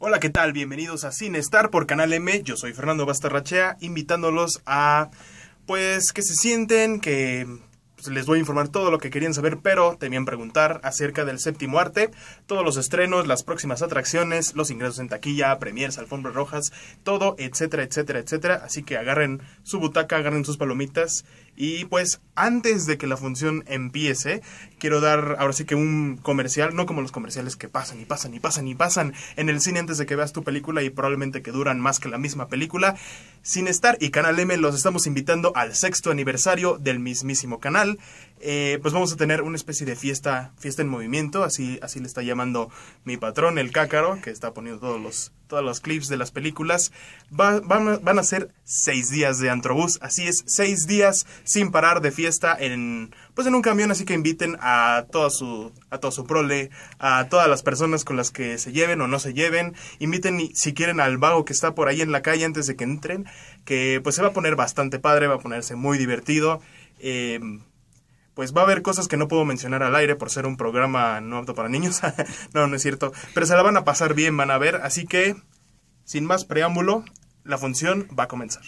Hola, ¿qué tal? Bienvenidos a Cinestar por Canal M. Yo soy Fernando Bastarrachea, invitándolos a, pues, que se sienten, que pues, les voy a informar todo lo que querían saber, pero también preguntar acerca del séptimo arte, todos los estrenos, las próximas atracciones, los ingresos en taquilla, premiers, alfombras rojas, todo, etcétera, etcétera, etcétera. Así que agarren su butaca, agarren sus palomitas y pues antes de que la función empiece, quiero dar ahora sí que un comercial, no como los comerciales que pasan y pasan y pasan y pasan en el cine antes de que veas tu película y probablemente que duran más que la misma película. Sin estar y Canal M los estamos invitando al sexto aniversario del mismísimo canal. Eh, pues vamos a tener una especie de fiesta, fiesta en movimiento, así, así le está llamando mi patrón, el cácaro, que está poniendo todos los, todos los clips de las películas. Va- van, a- van a ser seis días de Antrobús, así es, seis días sin parar de fiesta en, pues en un camión, así que inviten a toda su, a toda su prole, a todas las personas con las que se lleven o no se lleven, inviten si quieren al vago que está por ahí en la calle antes de que entren, que pues se va a poner bastante padre, va a ponerse muy divertido. Eh, pues va a haber cosas que no puedo mencionar al aire por ser un programa no apto para niños. no, no es cierto. Pero se la van a pasar bien, van a ver. Así que, sin más preámbulo, la función va a comenzar.